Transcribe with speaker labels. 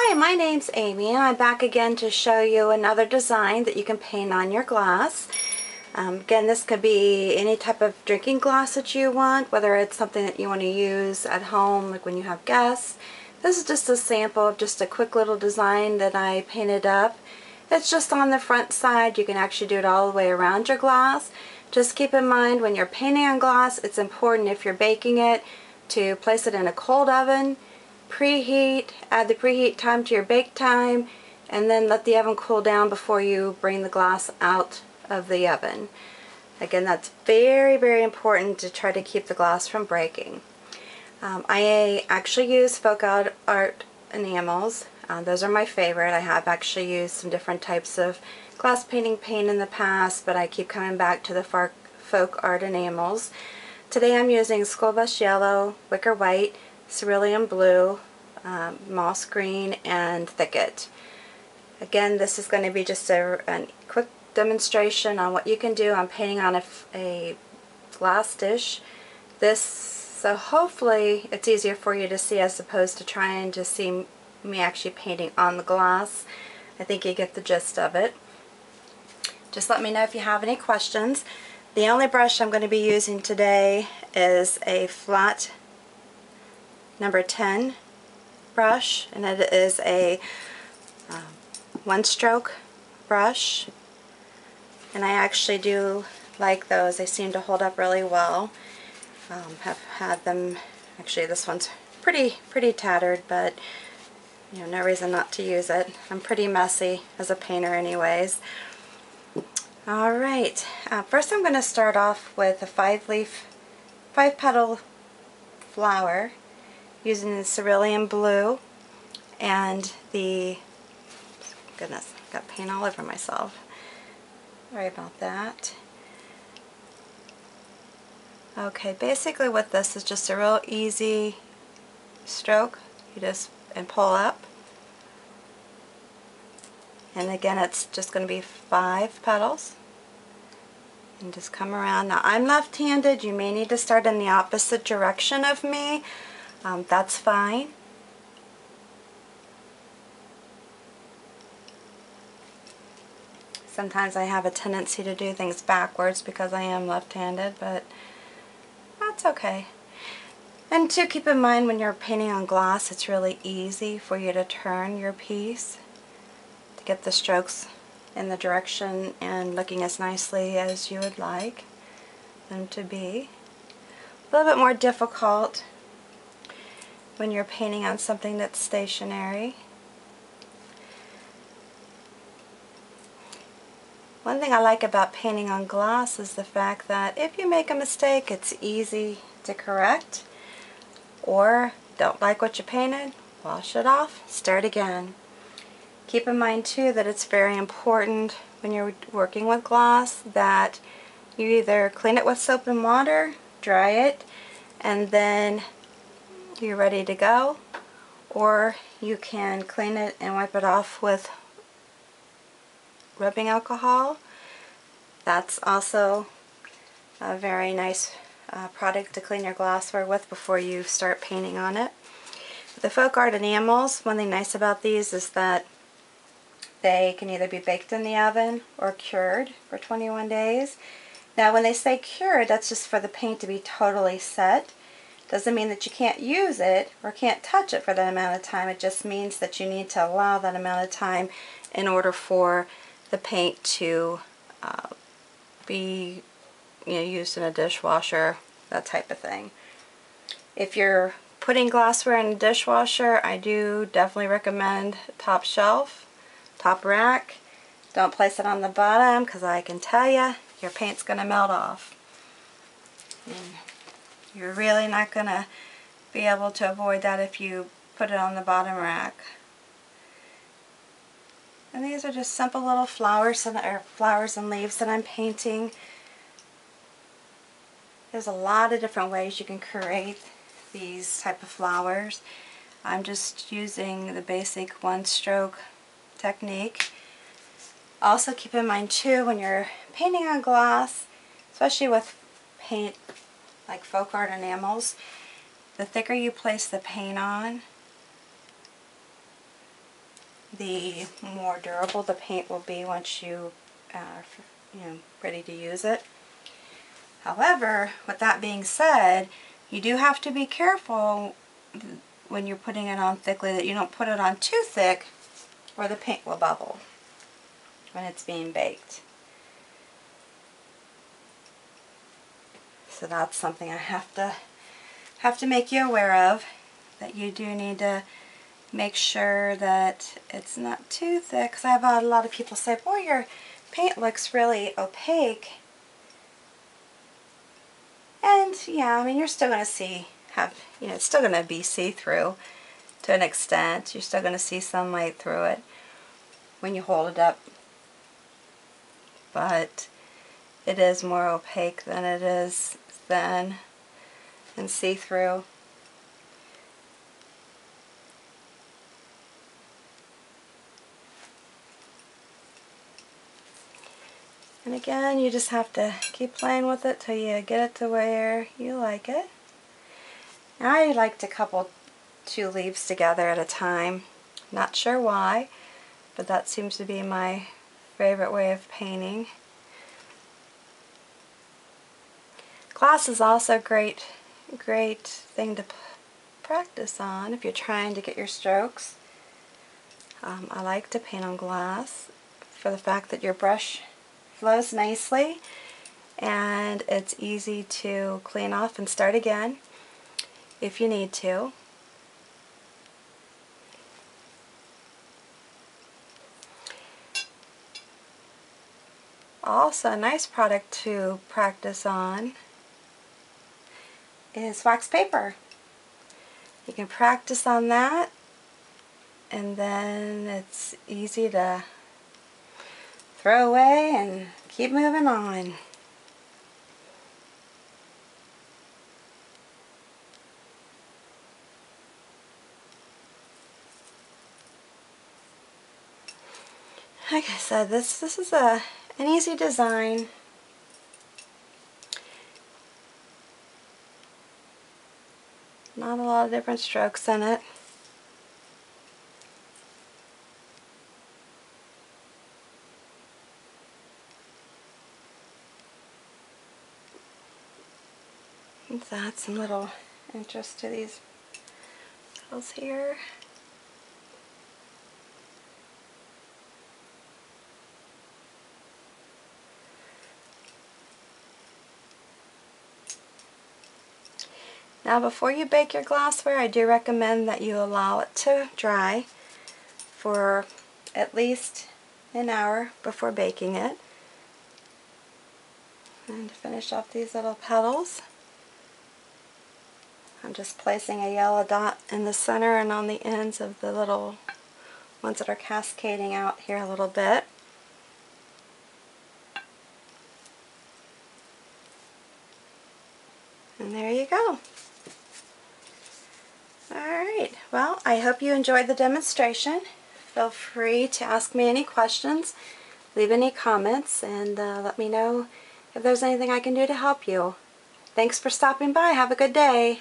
Speaker 1: Hi, my name's Amy and I'm back again to show you another design that you can paint on your glass. Um, again, this could be any type of drinking glass that you want, whether it's something that you want to use at home, like when you have guests. This is just a sample of just a quick little design that I painted up. It's just on the front side. You can actually do it all the way around your glass. Just keep in mind when you're painting on glass, it's important if you're baking it to place it in a cold oven preheat, add the preheat time to your bake time, and then let the oven cool down before you bring the glass out of the oven. Again, that's very, very important to try to keep the glass from breaking. Um, I actually use folk art enamels. Uh, those are my favorite. I have actually used some different types of glass painting paint in the past, but I keep coming back to the folk art enamels. Today I'm using School Bus Yellow, Wicker White, cerulean blue, um, moss green, and thicket. Again, this is going to be just a, a, quick demonstration on what you can do on painting on a, a glass dish. This, so hopefully it's easier for you to see as opposed to trying to see me actually painting on the glass. I think you get the gist of it. Just let me know if you have any questions. The only brush I'm going to be using today is a flat number 10 brush and it is a um, one stroke brush. And I actually do like those. They seem to hold up really well. Um, have had them actually this one's pretty pretty tattered but you know no reason not to use it. I'm pretty messy as a painter anyways. Alright uh, first I'm going to start off with a five leaf five petal flower using the cerulean blue and the, goodness, got paint all over myself. Sorry about that. Okay, basically what this is just a real easy stroke. You just and pull up. And again, it's just going to be five petals. And just come around. Now, I'm left-handed. You may need to start in the opposite direction of me um, that's fine. Sometimes I have a tendency to do things backwards because I am left-handed, but that's okay. And to keep in mind when you're painting on glass, it's really easy for you to turn your piece to get the strokes in the direction and looking as nicely as you would like them to be. A little bit more difficult when you're painting on something that's stationary. One thing I like about painting on glass is the fact that if you make a mistake, it's easy to correct. Or don't like what you painted, wash it off, start again. Keep in mind too that it's very important when you're working with glass that you either clean it with soap and water, dry it, and then you're ready to go or you can clean it and wipe it off with rubbing alcohol. That's also a very nice uh, product to clean your glassware with before you start painting on it. The folk art enamels, one thing nice about these is that they can either be baked in the oven or cured for 21 days. Now when they say cured, that's just for the paint to be totally set. Doesn't mean that you can't use it or can't touch it for that amount of time. It just means that you need to allow that amount of time in order for the paint to uh, be you know, used in a dishwasher, that type of thing. If you're putting glassware in a dishwasher, I do definitely recommend top shelf, top rack. Don't place it on the bottom because I can tell you your paint's going to melt off. And you're really not going to be able to avoid that if you put it on the bottom rack. And these are just simple little flowers and, or flowers and leaves that I'm painting. There's a lot of different ways you can create these type of flowers. I'm just using the basic one stroke technique. Also keep in mind too when you're painting on glass, especially with paint like folk art enamels, the thicker you place the paint on, the more durable the paint will be once you uh, are you know, ready to use it. However, with that being said, you do have to be careful when you're putting it on thickly that you don't put it on too thick or the paint will bubble when it's being baked. So that's something I have to have to make you aware of that you do need to make sure that it's not too thick because I have had a lot of people say boy your paint looks really opaque. And yeah I mean you're still going to see have you know it's still going to be see-through to an extent. You're still going to see sunlight through it when you hold it up. But it is more opaque than it is thin and see-through And again, you just have to keep playing with it till you get it to where you like it. I like to couple two leaves together at a time. Not sure why, but that seems to be my favorite way of painting. Glass is also a great, great thing to practice on if you're trying to get your strokes. Um, I like to paint on glass for the fact that your brush flows nicely and it's easy to clean off and start again if you need to. Also, a nice product to practice on is wax paper. You can practice on that and then it's easy to throw away and keep moving on. Like I said, this this is a an easy design. Not a lot of different strokes in it. Let's add some little interest to these petals here. Now before you bake your glassware, I do recommend that you allow it to dry for at least an hour before baking it. And to finish off these little petals, I'm just placing a yellow dot in the center and on the ends of the little ones that are cascading out here a little bit. And there you go. Alright, well I hope you enjoyed the demonstration. Feel free to ask me any questions, leave any comments, and uh, let me know if there's anything I can do to help you. Thanks for stopping by. Have a good day.